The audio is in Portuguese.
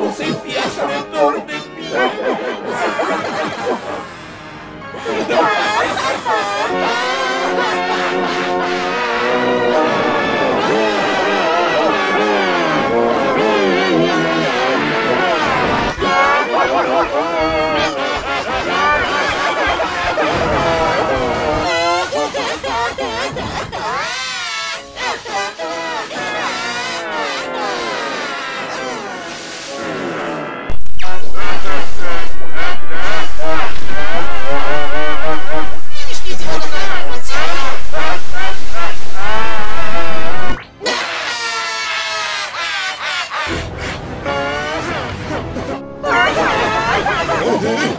O se. Oh, Oh,